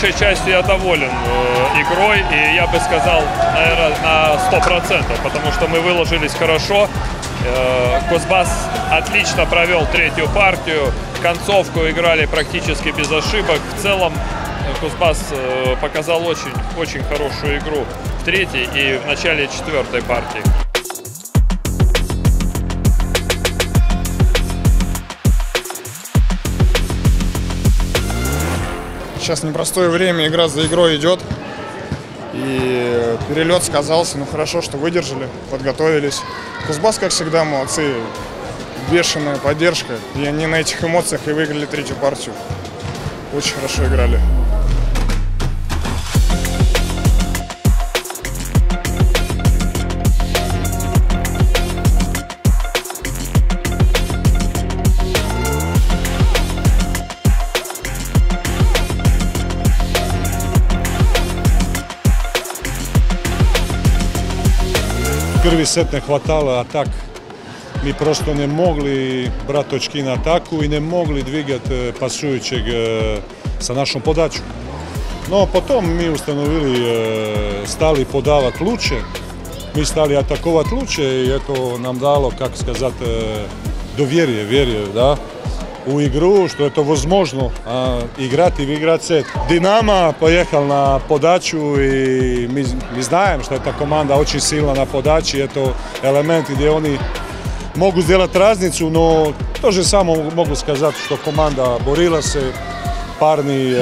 большей части я доволен э, игрой, и я бы сказал, наверное, на 100%, потому что мы выложились хорошо. Э, Кузбасс отлично провел третью партию, концовку играли практически без ошибок. В целом э, Кузбасс показал очень, очень хорошую игру в третьей и в начале четвертой партии. Сейчас непростое время, игра за игрой идет. И перелет сказался, ну хорошо, что выдержали, подготовились. Кузбасс, как всегда, молодцы. Бешеная поддержка. И они на этих эмоциях и выиграли третью партию. Очень хорошо играли. Prvi set ne hvatala atak. Mi prosto ne mogli brati točki na ataku i ne mogli dvigati pasujućeg e, sa našom podaću. No, potom mi ustanovili e, stali podavat luče, mi stali atakovat luče i eto nam dalo, kako skazat, e, dovjerje, vjerje, da, u igru, što je to возможно a, igrati i igrati set. Dinama pojehal na podaću i mi, mi znajem što je ta komanda очень silna na podaći, je to element gdje oni mogu сделati raznicu, no to že samo mogu skazati što komanda borila se, parni e,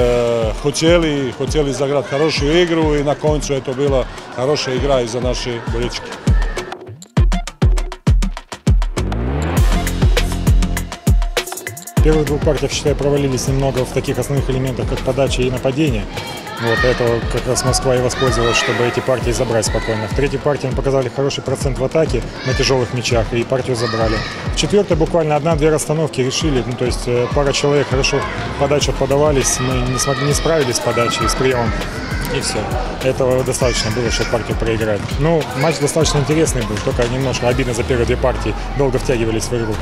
hoćeli, hoćeli zagrati хорошu igru i na koncu je to bila хороша igra i za naše boljičke. Первых двух партиях, считаю, провалились немного в таких основных элементах, как подача и нападение. Вот этого как раз Москва и воспользовалась, чтобы эти партии забрать спокойно. В третьей партии мы показали хороший процент в атаке на тяжелых мячах и партию забрали. В четвертой буквально одна-две расстановки решили, ну то есть э, пара человек хорошо подачу подавались, мы не смогли, не справились с подачей, с приемом. И все. Этого достаточно было, чтобы партию проиграть. Ну, матч достаточно интересный был, только немножко обидно за первые две партии. Долго втягивались в игру.